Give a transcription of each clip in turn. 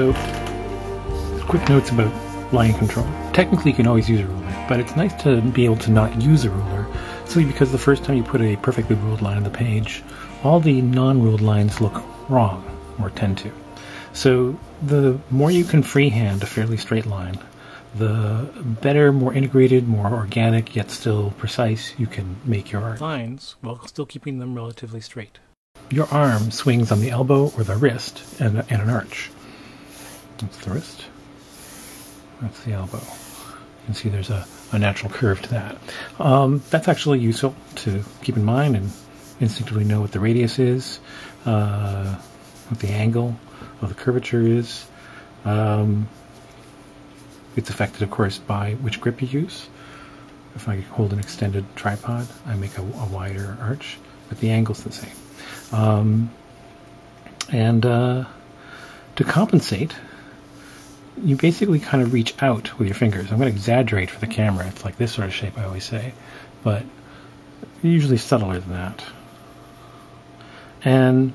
So, quick notes about line control. Technically, you can always use a ruler, but it's nice to be able to not use a ruler, simply because the first time you put a perfectly ruled line on the page, all the non-ruled lines look wrong, or tend to. So the more you can freehand a fairly straight line, the better, more integrated, more organic, yet still precise you can make your art. lines while still keeping them relatively straight. Your arm swings on the elbow or the wrist and, and an arch. That's the wrist. That's the elbow. You can see there's a, a natural curve to that. Um, that's actually useful to keep in mind and instinctively know what the radius is, uh, what the angle of the curvature is. Um, it's affected, of course, by which grip you use. If I hold an extended tripod, I make a, a wider arch, but the angle's the same. Um, and uh, to compensate, you basically kind of reach out with your fingers. I'm going to exaggerate for the camera. It's like this sort of shape, I always say, but usually subtler than that. And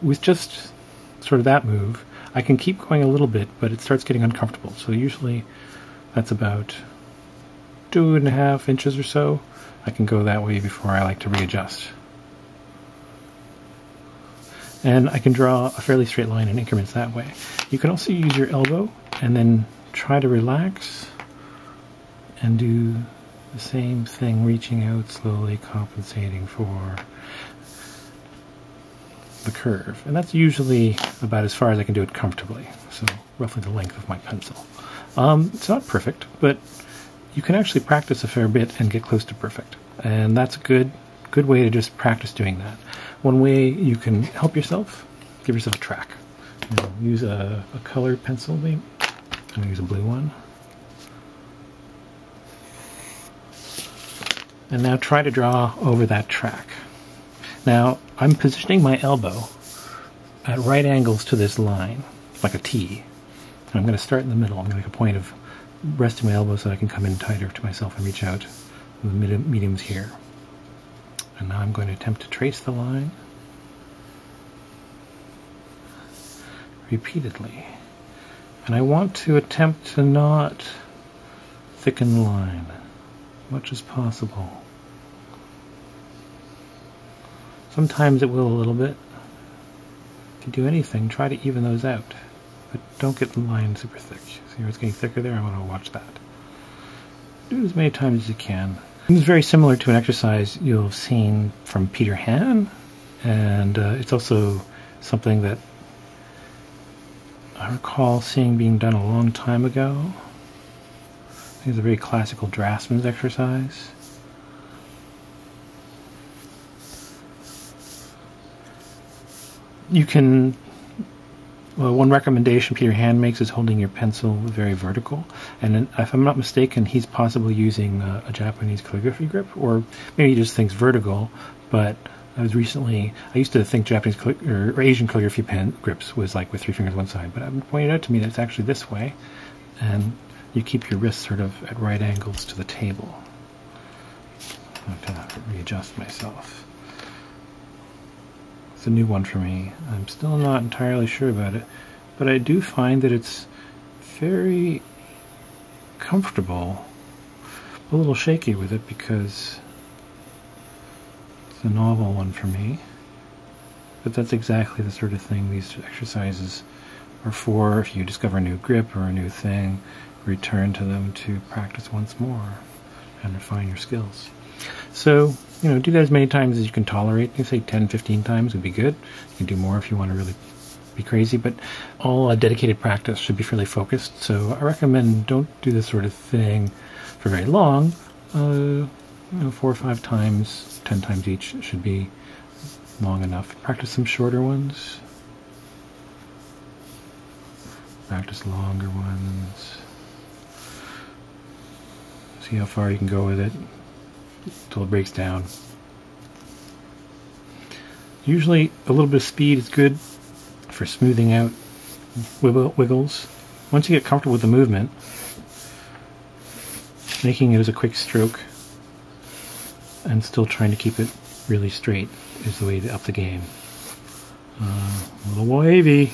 with just sort of that move, I can keep going a little bit, but it starts getting uncomfortable. So usually that's about two and a half inches or so. I can go that way before I like to readjust. And I can draw a fairly straight line in increments that way. You can also use your elbow and then try to relax and do the same thing, reaching out slowly, compensating for the curve. And that's usually about as far as I can do it comfortably. So roughly the length of my pencil. Um, it's not perfect, but you can actually practice a fair bit and get close to perfect. And that's good, good way to just practice doing that. One way you can help yourself, give yourself a track. You know, use a, a colored pencil, maybe. I'm going to use a blue one. And now try to draw over that track. Now, I'm positioning my elbow at right angles to this line, like a T. And I'm going to start in the middle. I'm going to make a point of resting my elbow so I can come in tighter to myself and reach out. The medium's here. And now I'm going to attempt to trace the line repeatedly. And I want to attempt to not thicken the line as much as possible. Sometimes it will a little bit. If you do anything, try to even those out. But don't get the line super thick. See how it's getting thicker there? I want to watch that. Do it as many times as you can. It's very similar to an exercise you'll have seen from Peter Han, and uh, it's also something that I recall seeing being done a long time ago. It's a very classical draftsman's exercise. you can well, one recommendation Peter Han makes is holding your pencil very vertical. And if I'm not mistaken, he's possibly using a, a Japanese calligraphy grip, or maybe he just thinks vertical. But I was recently, I used to think Japanese or, or, Asian calligraphy pen grips was like with three fingers one side, but it pointed out to me that it's actually this way. And you keep your wrists sort of at right angles to the table. I have to readjust myself. It's a new one for me. I'm still not entirely sure about it, but I do find that it's very comfortable. A little shaky with it because it's a novel one for me. But that's exactly the sort of thing these exercises are for. If you discover a new grip or a new thing, return to them to practice once more and refine your skills. So, you know, do that as many times as you can tolerate. You say 10, 15 times would be good. You can do more if you want to really be crazy, but all uh, dedicated practice should be fairly focused. So I recommend don't do this sort of thing for very long. Uh, you know, four or five times, ten times each should be long enough. Practice some shorter ones. Practice longer ones. See how far you can go with it until it breaks down. Usually a little bit of speed is good for smoothing out wiggles. Once you get comfortable with the movement, making it as a quick stroke and still trying to keep it really straight is the way to up the game. Uh, a little wavy,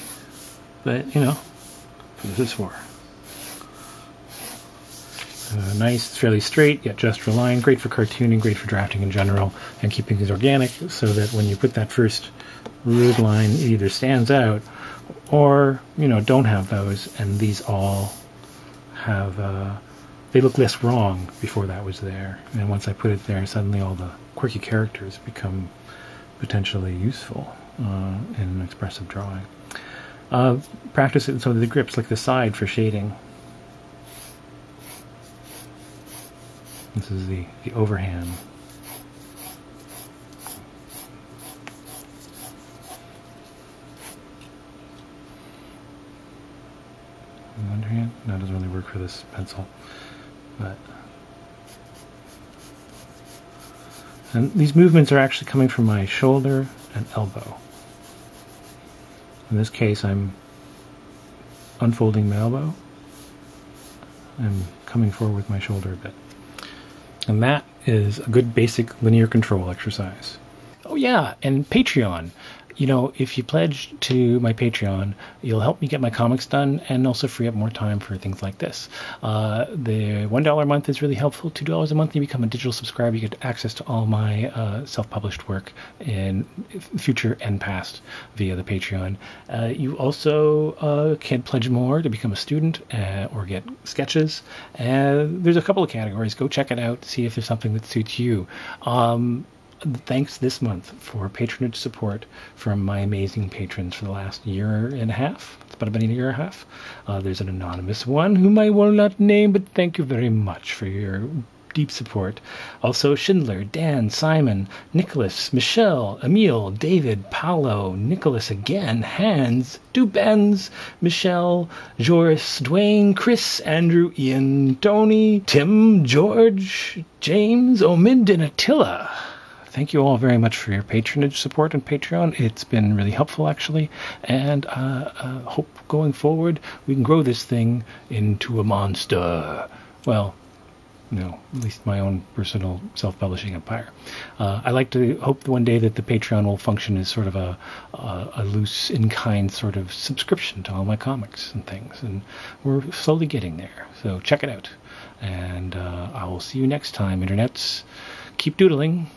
but you know, this is for. Uh, nice, fairly straight, yet just for line. Great for cartooning, great for drafting in general, and keeping things organic so that when you put that first rude line, it either stands out or, you know, don't have those, and these all have, uh, they look less wrong before that was there. And once I put it there, suddenly all the quirky characters become potentially useful uh, in an expressive drawing. Uh, practice it in some of the grips, like the side for shading. This is the, the overhand. Underhand? No, it doesn't really work for this pencil. But and these movements are actually coming from my shoulder and elbow. In this case, I'm unfolding my elbow I'm coming forward with my shoulder a bit. And that is a good basic linear control exercise. Oh, yeah, and Patreon you know, if you pledge to my Patreon, you'll help me get my comics done and also free up more time for things like this. Uh, the $1 a month is really helpful. $2 a month, you become a digital subscriber. You get access to all my uh, self published work in future and past via the Patreon. Uh, you also uh, can pledge more to become a student uh, or get sketches. And there's a couple of categories. Go check it out, see if there's something that suits you. Um, thanks this month for patronage support from my amazing patrons for the last year and a half. It's about a year and a half. Uh, there's an anonymous one whom I will not name, but thank you very much for your deep support. Also, Schindler, Dan, Simon, Nicholas, Michelle, Emil, David, Paolo, Nicholas again, Hans, Dubens, Michelle, Joris, Dwayne, Chris, Andrew, Ian, Tony, Tim, George, James, Omid, and Attila thank you all very much for your patronage support on Patreon. It's been really helpful, actually, and uh, uh, hope going forward we can grow this thing into a monster. Well, you know, at least my own personal self-publishing empire. Uh, I like to hope one day that the Patreon will function as sort of a, a, a loose, in-kind sort of subscription to all my comics and things, and we're slowly getting there. So check it out, and uh, I will see you next time, internets. Keep doodling.